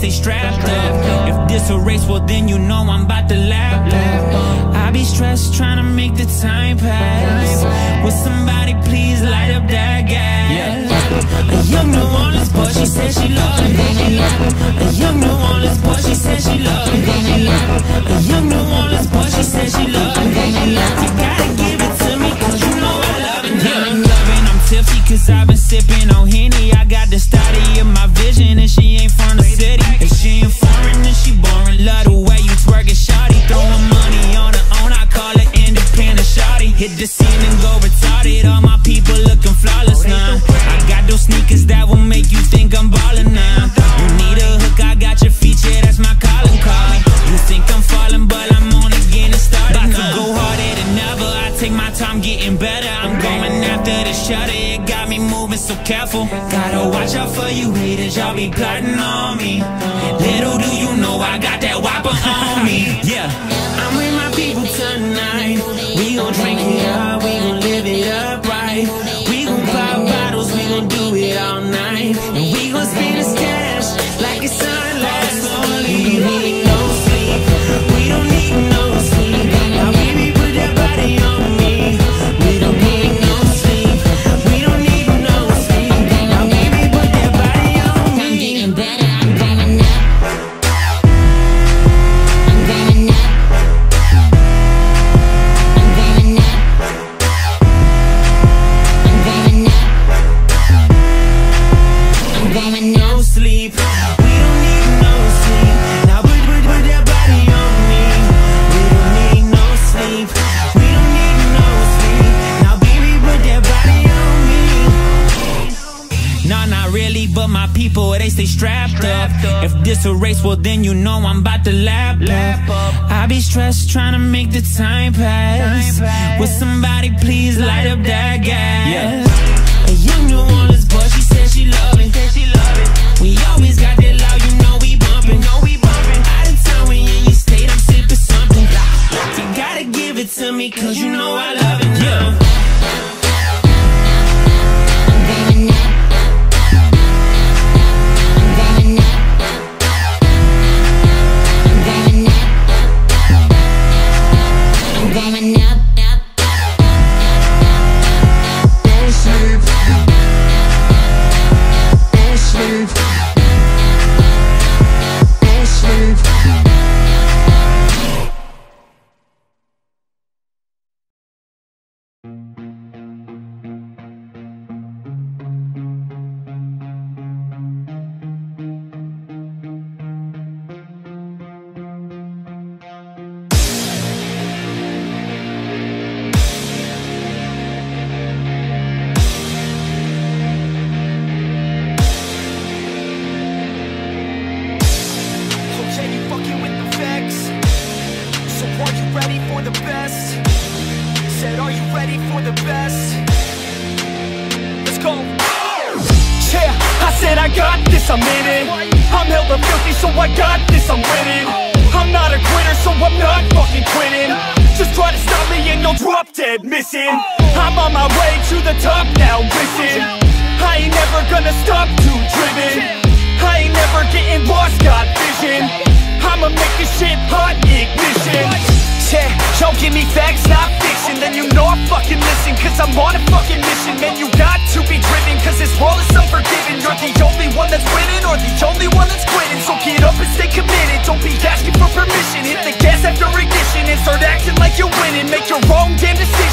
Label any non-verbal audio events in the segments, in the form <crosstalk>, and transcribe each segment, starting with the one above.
they stay strapped up. If this a race, well, then you know I'm about to lap up. I be stressed trying to make the time pass. Will somebody please light up that gas? A young New Orleans boy, she said she loved me. A young New Orleans boy, she said she loved me. A young New Orleans boy, she said she loved me. You gotta give it to me, cause you know I love it. Yeah, I'm loving, I'm tipsy, cause I've been sipping on the scene and go retarded. All my people looking flawless now. I got those sneakers that will make you think I'm ballin' now. You need a hook, I got your feature, that's my calling card. You think I'm falling, but I'm only getting started. About to go harder than ever. I take my time getting better. I'm going after the shutter. It got me moving so careful. Gotta watch out for you haters, y'all be plotting on me. Little do you know I got that whopper on me. <laughs> Yeah, I'm with my people tonight. We gon' well then you know I'm about to lap up. I be stressed trying to make the time pass. Will somebody please light up that gas? I got this, I'm in it. I'm hella filthy, so I got this, I'm winning. I'm not a quitter, so I'm not fucking quitting. Just try to stop me and you'll drop dead missing. I'm on my way to the top now, listen. I ain't never gonna stop, too driven. I ain't never getting lost, got vision I'ma make this shit hot, ignition Y'all give me facts, not fiction. Then you know I fucking listen Cause I'm on a fucking mission. Man, you got to be driven Cause this world is unforgiving. You're the only one that's winning Or the only one that's quitting. So get up and stay committed. Don't be asking for permission. Hit the gas after ignition. And start acting like you're winning. Make your own damn decisions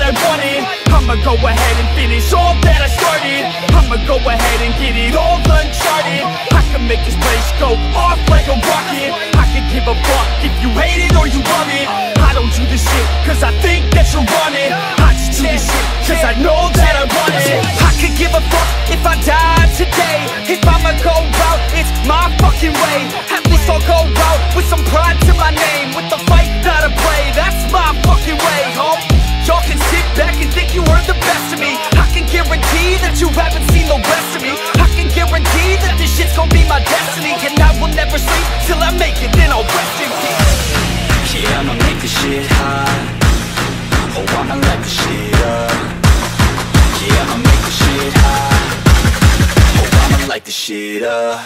what I wanted. I'ma go ahead and finish all that I started. I'ma go ahead and get it all uncharted. I can make this place go off like a rocket. I can give a fuck if you hate it or you love it. I don't do this shit cause I think that you're running I just do this shit cause I know that I want it. I could give a fuck if I die today. If I'ma go out, it's my fucking way. At least I'll go out with some pride to my name. With the fight, not a play, that's my fucking way, home Y'all can sit back and think you heard the best of me. I can guarantee that you haven't seen the rest of me. I can guarantee that this shit's gonna be my destiny. And I will never sleep till I make it, then I'll rest in peace. Yeah, I'ma make this shit hot. Oh, I'ma light this shit up. Yeah, I'ma make this shit hot. Oh, I'ma light this shit up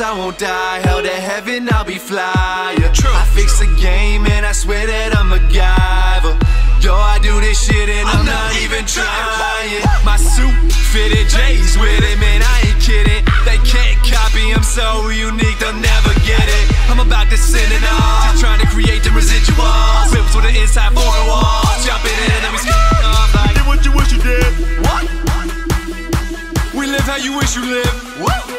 Promise I won't die. Hell to heaven, I'll be fly. I fix the game and I swear that I'm a MacGyver. Yo, I do this shit and I'm, not even trying. My suit fitted J's with it, man. I ain't kidding. They can't copy. I'm so unique, they'll never get it. I'm about to send it off. Just trying to create the residuals. Whips with an inside foreign wall. Jumping in and then we off like. Did what you wish you did. What? We live how you wish you lived. We